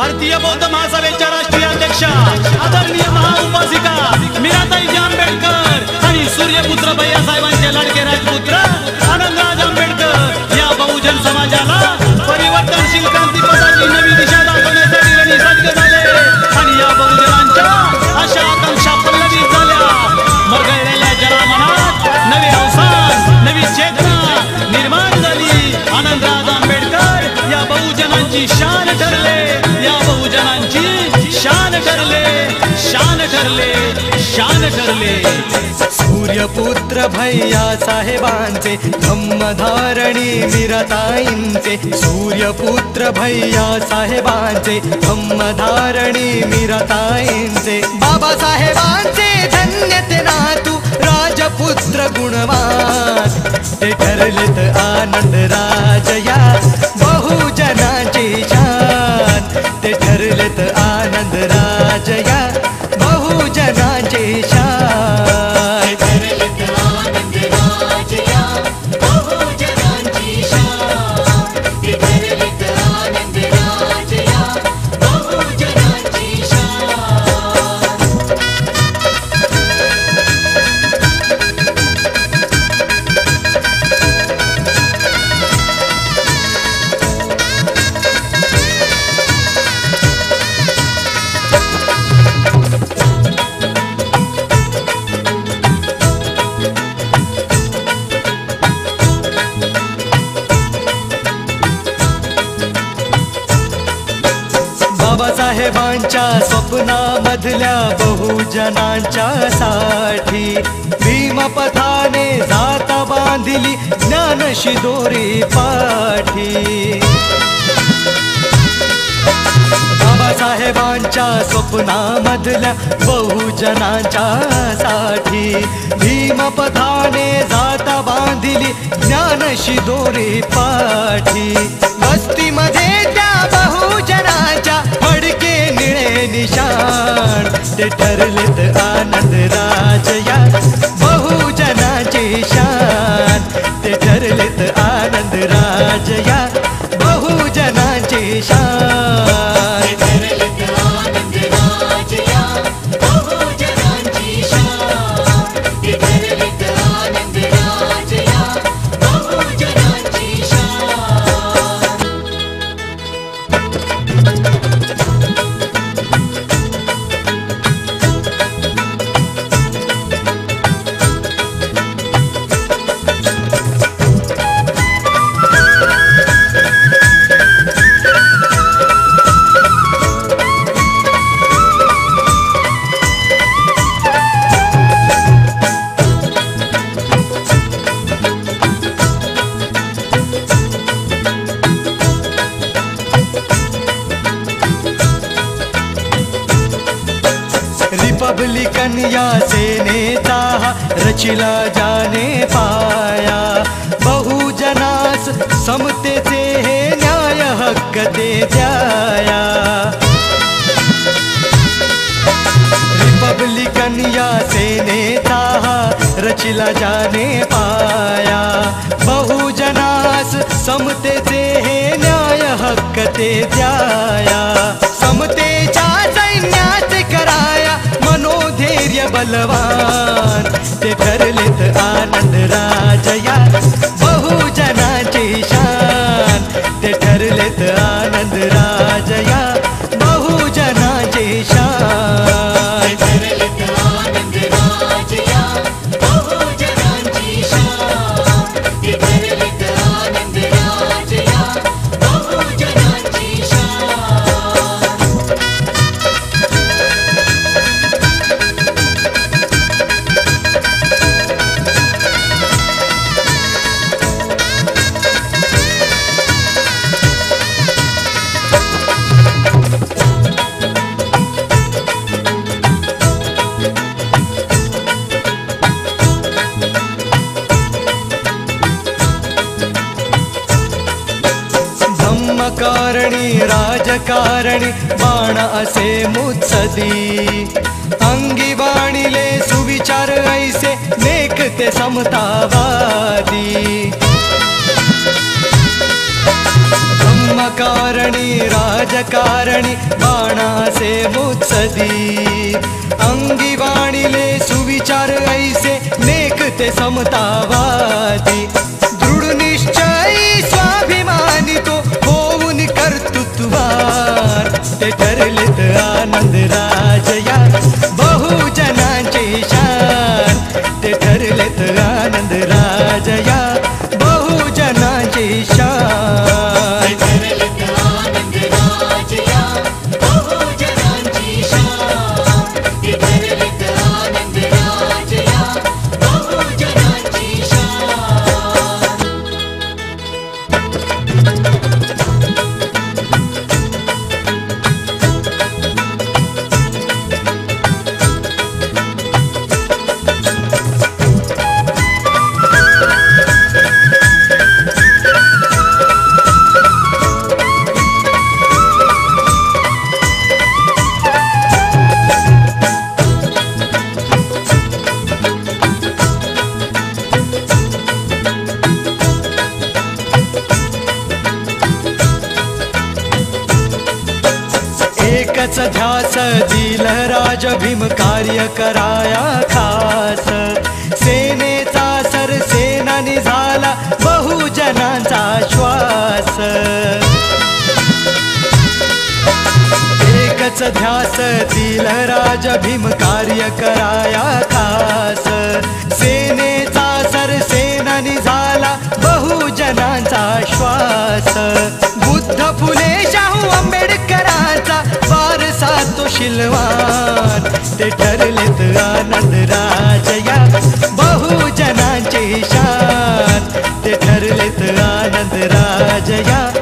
भारतीय बौद्ध महासभेच्या राष्ट्रीय अध्यक्षा आदरणीय महाउपासिका मीराताई आंबेडकर आणि सूर्यपुत्र भैया साहेबांचे लाडके राजपुत्र आनंदराज आंबेडकर या बहुजन समाजाला परिवर्तनशील क्रांती पदाची नवी दिशा दाखवण्यासाठी सज्ज झाले. आणि या बहुजनांच्या अशा आकांक्षा पल्लवित झाल्या. मरगळलेल्या जनामनात नवी अवसान नवी चेतना निर्माण झाली. आनंदराज आंबेडकर या बहुजनांची शा शान सूर्यपुत्र भैया साहेबांचे धम्मधारणी मिरताईंचे सूर्यपुत्र भैया साहेबांचे धम्मधारणी मिरताईंचे बाबासाहेबांचे धन्य ते नातू राजपुत्र गुणवान ते ठरलेत आनंद राजया बाबासाहेबांच्या स्वप्नामधल्या बहुजनांच्या साठी भीमपथाने जाता बांधली ज्ञानशी दोरी पाठी. बाबासाहेबांच्या स्वप्नामधल्या बहुजनांच्या साठी भीमपथाने जाता बांधिली ज्ञानशी दोरी पाठी. वस्तीमध्ये त्या बहुजनाच्या फडके निशाण ते ठरलेत आनंद राजया बहुजनाची लवली कन्या से नेता, रचिला जाने पाया। बहुजनास समते से है न्याय हक दे जाया। रिपब्लिकन कन्या से नेता, रचिला जाने पाया। बहुजनास समते से है न्याय हक दे जाया। बलवान ते ठरलेत आनंद राजया बहुजनाची धम्मकारणी राजकारणी, बाण असे मुत्सदी. अंगी बाणिले सुविचार, ऐसे नेक ते समतावादी. विनाकारणी राजकारणी बाणाचे मुत्सदी. अंगी वाणिले सुविचार, ऐसे नेकते समतावादी. एकच ध्यास दिल राज भीम कार्य कराया खास. सेनेचा सरसेनानी झाला बहुजनांचा श्वास. एकच ध्यास दिल राज भीम कार्य कराया खास. सेनेचा सरसेनानी झाला बहुजनांचा श्वास. आनंद ठरलेत आनंद राजया. बहुजनांचे शान ते ठरलेत आनंद राजया.